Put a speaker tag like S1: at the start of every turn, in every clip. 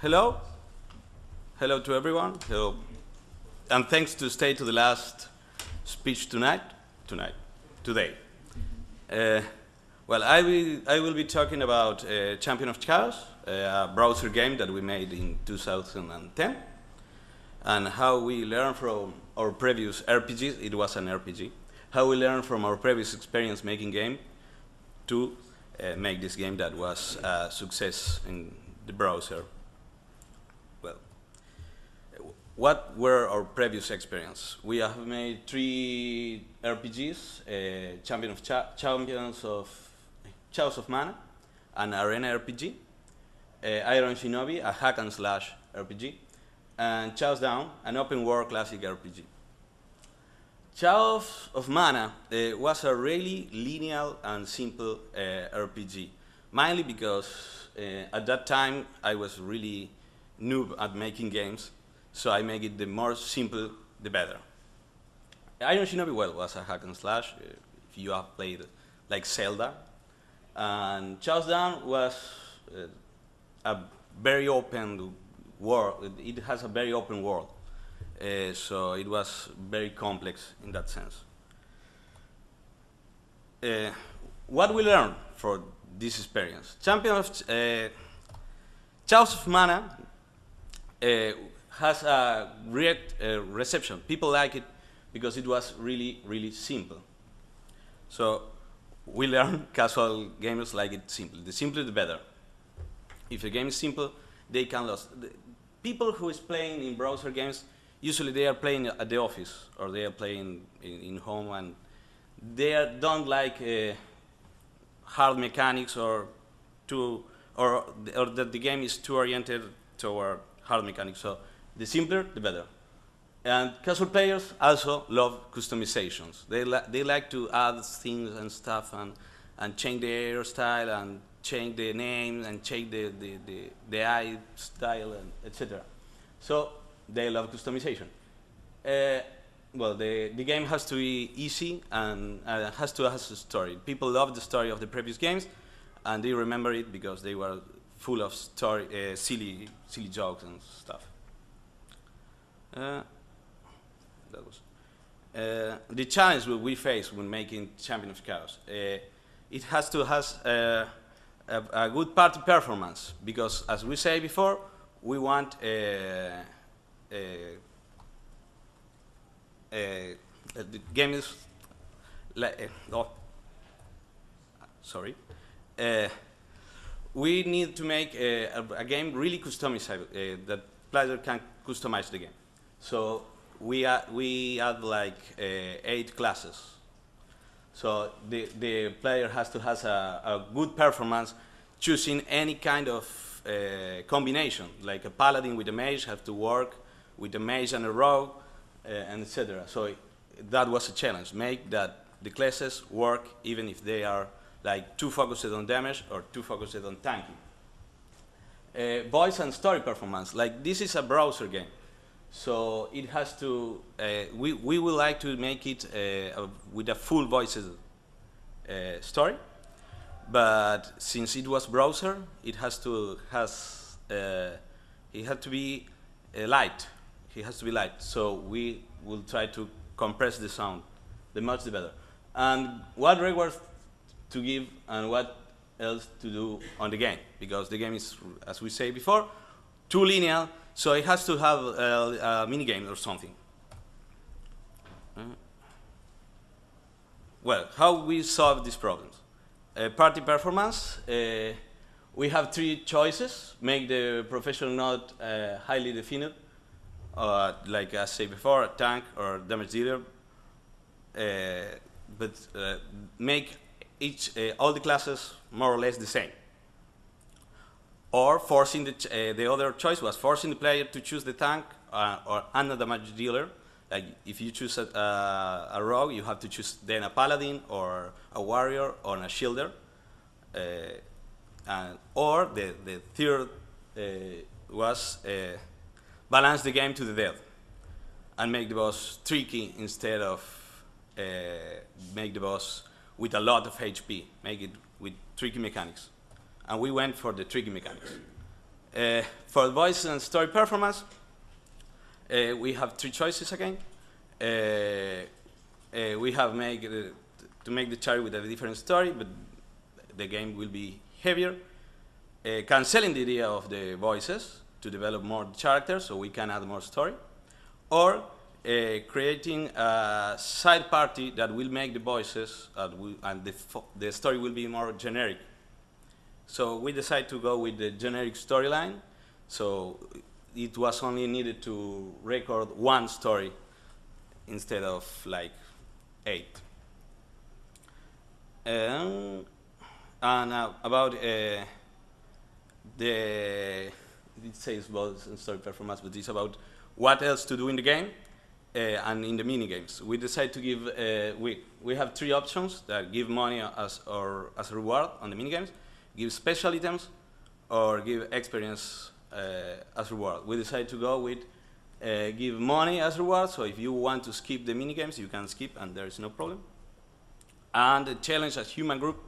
S1: hello. Hello to everyone. Hello. And thanks to stay to the last speech tonight. Tonight. Today. Uh, well, I will, I will be talking about uh, Champion of Chaos, uh, a browser game that we made in 2010, and how we learned from our previous RPGs. It was an RPG. How we learned from our previous experience making game to uh, make this game that was a success in the browser. Well, what were our previous experience? We have made three RPGs: uh, Champion of Cha Champions of Chaos of Mana, an arena RPG, uh, Iron Shinobi, a hack and slash RPG, and Chaos Down, an open world classic RPG. Chaos of Mana uh, was a really linear and simple uh, RPG, mainly because uh, at that time I was really noob at making games, so I make it the more simple, the better. Iron Shinobi, well, was a hack and slash, uh, if you have played like Zelda, and Chaos Down was uh, a very open world, it has a very open world. Uh, so it was very complex in that sense. Uh, what we learned for this experience? Champion of Chaos of Mana has a great uh, reception. People like it because it was really, really simple. So we learn casual gamers like it simple. The simpler, the better. If a game is simple, they can lose. The people who is playing in browser games usually they are playing at the office or they are playing in, in home and they are, don't like uh, hard mechanics or too or, or that the game is too oriented toward hard mechanics. So the simpler, the better. And casual players also love customizations. They, li they like to add things and stuff and, and change the hairstyle and change the name and change the, the, the, the eye style and etc. So they love customization. Uh, well, the, the game has to be easy and uh, has to have a story. People love the story of the previous games, and they remember it because they were full of story, uh, silly, silly jokes and stuff. Uh, that was uh, the challenge we face when making Champion of Chaos. Uh, it has to have a, a, good party performance because, as we say before, we want uh, uh, the game is uh, oh, sorry. we need to make a, a game really customizable, that player can customize the game. So we, add, we add like eight classes. So the, the player has to have a, a good performance choosing any kind of uh, combination, like a paladin with a mage have to work with a mage and a rogue, uh, and etc. So that was a challenge, make that the classes work even if they are like too focused on damage or too focused on tanking. Uh, voice and story performance, like this is a browser game. So it has to, uh, we, we would like to make it uh, with a full voices uh, story. But since it was browser, it has to, has, uh, it had to be uh, light he has to be light. So we will try to compress the sound. The much the better. And what rewards to give and what else to do on the game. Because the game is, as we say before, too linear, so it has to have a, a mini game or something. Uh, well, how we solve these problems? Uh, party performance, uh, we have three choices. Make the professional node uh, highly defined uh, like I said before, tank or damage dealer, uh, but uh, make each all the classes more or less the same. Or forcing the uh, the other choice was forcing the player to choose the tank uh, or and a damage dealer. Like if you choose a, a, rogue, you have to choose then a paladin or a warrior or a shielder. and, or the the third was balance the game to the death and make the boss tricky instead of uh, make the boss with a lot of HP, make it with tricky mechanics. And we went for the tricky mechanics. Uh, for voice and story performance, uh, we have three choices again. Uh, uh, we have to make the chart with a different story, but the game will be heavier. Uh, canceling the idea of the voices to develop more characters so we can add more story. Or uh, creating a side party that will make the voices and the, the story will be more generic. So we decided to go with the generic storyline. So it was only needed to record one story instead of like eight. Um, and uh, about uh, the, it says about story performance, but it's about what else to do in the game uh, and in the mini games. We decided to give, uh, we, we have three options that give money as, or as a reward on the mini games, give special items, or give experience uh, as reward. We decided to go with uh, give money as reward, so if you want to skip the mini games, you can skip and there is no problem. And the challenge as human group,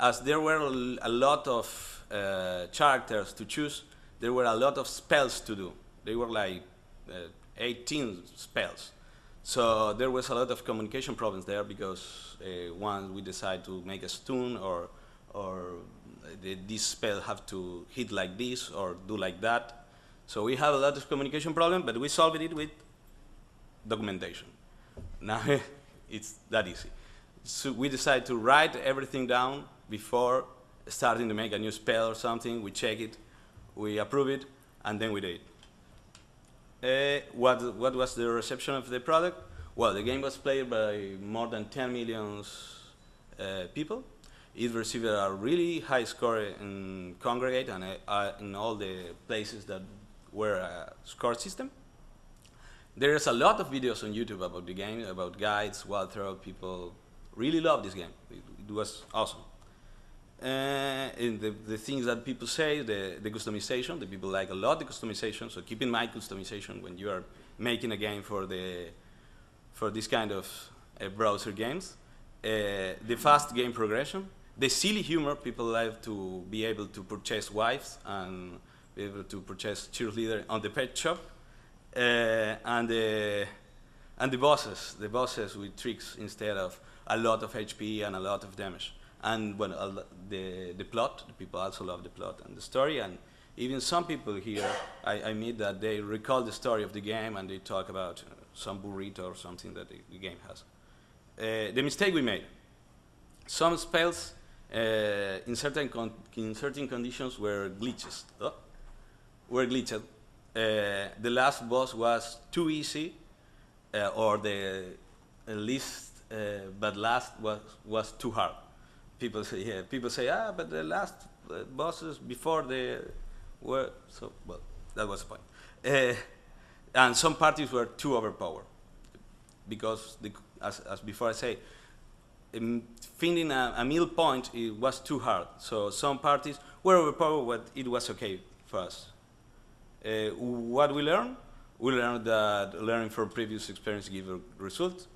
S1: as there were a lot of uh, characters to choose, there were a lot of spells to do. They were like uh, 18 spells. So there was a lot of communication problems there because uh, once we decide to make a stun or, or this spell have to hit like this or do like that. So we have a lot of communication problem, but we solved it with documentation. Now it's that easy. So we decide to write everything down before starting to make a new spell or something. We check it, we approve it, and then we do it. Uh, what, what was the reception of the product? Well, the game was played by more than 10 million uh, people. It received a really high score in Kongregate and uh, in all the places that were a score system. There's a lot of videos on YouTube about the game, about guides, walkthrough. People really love this game. It, it was awesome. Uh, and the, the things that people say, the, the customization, the people like a lot the customization, so keep in mind customization when you are making a game for, the, for this kind of uh, browser games. Uh, the fast game progression, the silly humor, people like to be able to purchase wives and be able to purchase cheerleader on the pet shop. Uh, and, the, and the bosses, the bosses with tricks instead of a lot of HP and a lot of damage and well, the the plot. The people also love the plot and the story, and even some people here I, I meet that they recall the story of the game and they talk about uh, some burrito or something that the, the game has. Uh, the mistake we made: some spells uh, in certain in certain conditions were glitches. Were glitched. Uh, the last boss was too easy, uh, or the least but last was was too hard people say, yeah, people say, ah, but the last bosses before the were, so, well, that was the point. And some parties were too overpowered because, the, as, as before I say, finding a, a middle point it was too hard. So some parties were overpowered, but it was okay for us. Uh, what we learned? We learned that learning from previous experience gives results,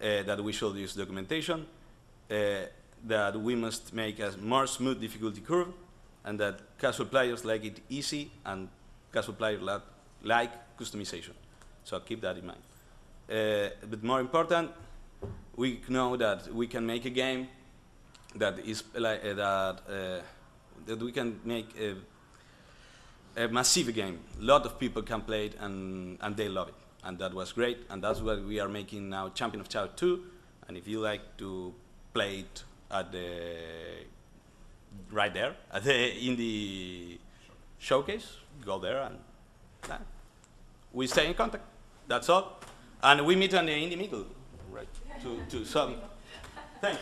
S1: uh, that we should use documentation, uh, that we must make a more smooth difficulty curve, and that casual players like it easy, and casual players like, like customization. So keep that in mind. Uh, but more important, we know that we can make a game that is like uh, that uh, that we can make a, a, massive game. A lot of people can play it and and they love it, and that was great. And that's what we are making now, Champion of Chao 2. And if you like to play it at the right there at the in the showcase. Go there and we stay in contact. That's all. And we meet on the Indie Mingle, right? to, to some. Thanks.